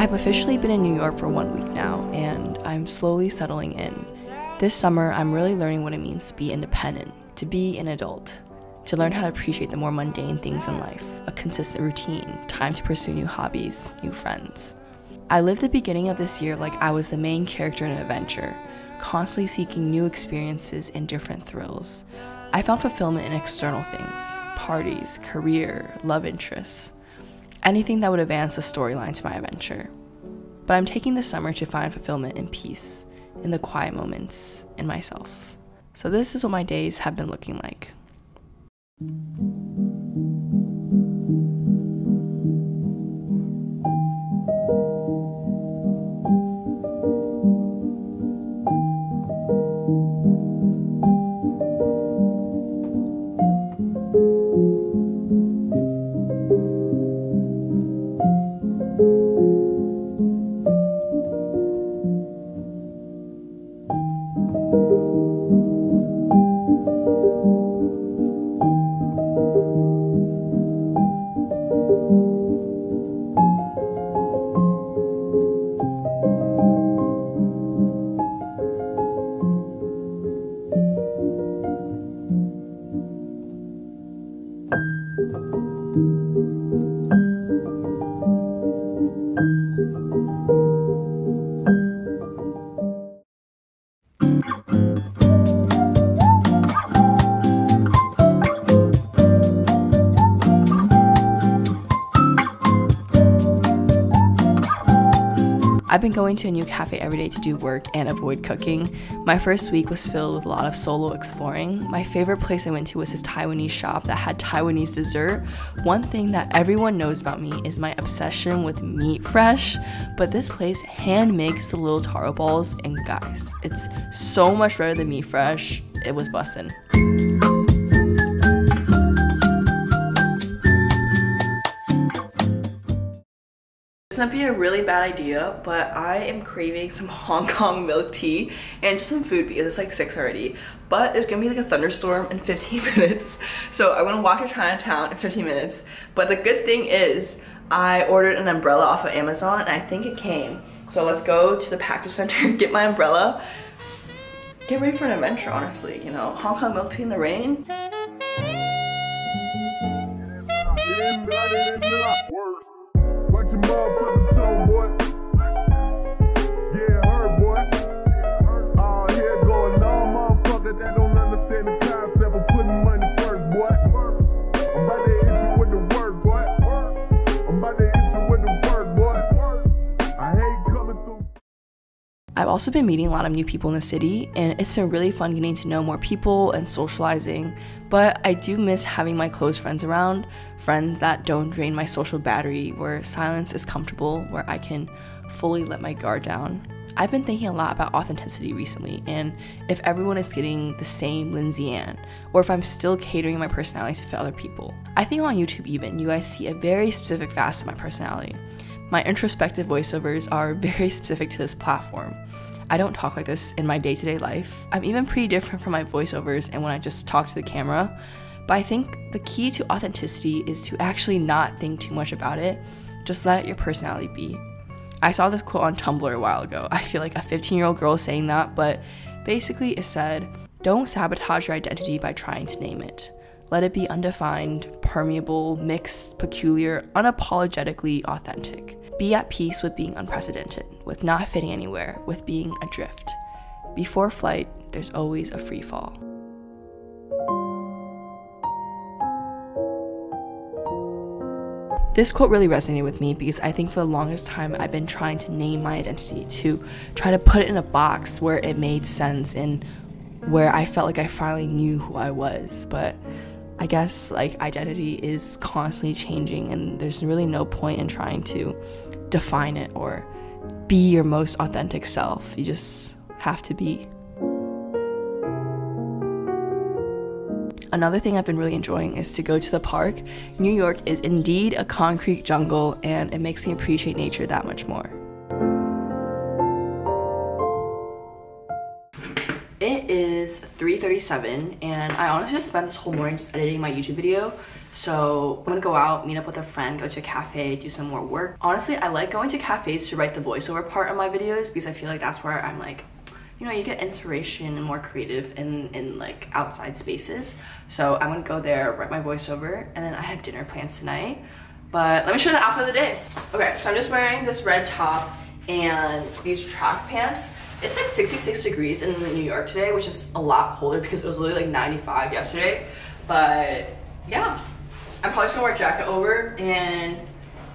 I've officially been in New York for one week now, and I'm slowly settling in. This summer, I'm really learning what it means to be independent, to be an adult, to learn how to appreciate the more mundane things in life a consistent routine, time to pursue new hobbies, new friends. I lived the beginning of this year like I was the main character in an adventure, constantly seeking new experiences and different thrills. I found fulfillment in external things parties, career, love interests anything that would advance the storyline to my adventure. But I'm taking the summer to find fulfillment and peace, in the quiet moments, in myself. So, this is what my days have been looking like. I've been going to a new cafe every day to do work and avoid cooking. My first week was filled with a lot of solo exploring. My favorite place I went to was this Taiwanese shop that had Taiwanese dessert. One thing that everyone knows about me is my obsession with Meet Fresh, but this place hand makes the little taro balls, and guys, it's so much better than Meet Fresh. It was bussin'. Might be a really bad idea, but I am craving some Hong Kong milk tea and just some food because it's like 6 already. But there's gonna be like a thunderstorm in 15 minutes. So I'm gonna walk to Chinatown in 15 minutes. But the good thing is I ordered an umbrella off of Amazon and I think it came. So let's go to the package center, and get my umbrella, get ready for an adventure, honestly. You know, Hong Kong milk tea in the rain your motherfucking tone, boy. I've also been meeting a lot of new people in the city, and it's been really fun getting to know more people and socializing. But I do miss having my close friends around, friends that don't drain my social battery, where silence is comfortable, where I can fully let my guard down. I've been thinking a lot about authenticity recently, and if everyone is getting the same Lindsiann, or if I'm still catering my personality to fit other people. I think on YouTube, even, you guys see a very specific facet of my personality. My introspective voiceovers are very specific to this platform. I don't talk like this in my day to day life. I'm even pretty different from my voiceovers and when I just talk to the camera. But I think the key to authenticity is to actually not think too much about it, just let your personality be. I saw this quote on Tumblr a while ago. I feel like a 15 year old girl saying that, but basically it said, Don't sabotage your identity by trying to name it. Let it be undefined, permeable, mixed, peculiar, unapologetically authentic. Be at peace with being unprecedented, with not fitting anywhere, with being adrift. Before flight, there's always a free fall. This quote really resonated with me because I think for the longest time I've been trying to name my identity, to try to put it in a box where it made sense and where I felt like I finally knew who I was. But I guess like identity is constantly changing and there's really no point in trying to define it or be your most authentic self. You just have to be. Another thing I've been really enjoying is to go to the park. New York is indeed a concrete jungle and it makes me appreciate nature that much more. 3.37 and I honestly just spent this whole morning just editing my YouTube video So I'm gonna go out, meet up with a friend, go to a cafe, do some more work. Honestly, I like going to cafes to write the voiceover part of my videos because I feel like that's where I'm like, you know, you get inspiration and more creative in, in like outside spaces. So I'm gonna go there, write my voiceover, and then I have dinner plans tonight. But let me show you the outfit of the day. Okay, so I'm just wearing this red top and these track pants. It's like 66 degrees in New York today, which is a lot colder because it was literally like 95 yesterday. But yeah, I'm probably just gonna wear a jacket over and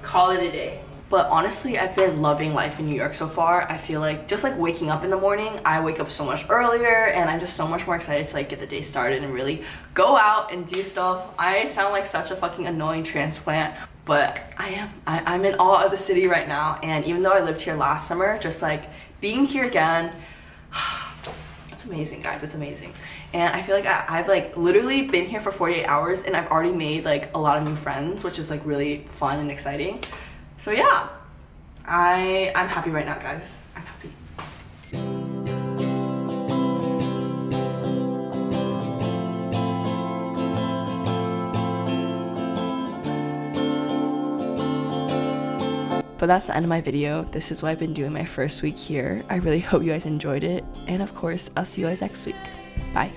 call it a day. But honestly, I've been loving life in New York so far. I feel like just like waking up in the morning, I wake up so much earlier and I'm just so much more excited to like get the day started and really go out and do stuff. I sound like such a fucking annoying transplant, but I am. I, I'm in awe of the city right now. And even though I lived here last summer, just like being here again, it's amazing, guys. It's amazing. And I feel like I, I've like literally been here for 48 hours and I've already made like a lot of new friends, which is like really fun and exciting. So yeah, I, I'm happy right now, guys. But that's the end of my video. This is what I've been doing my first week here. I really hope you guys enjoyed it. And of course, I'll see you guys next week. Bye.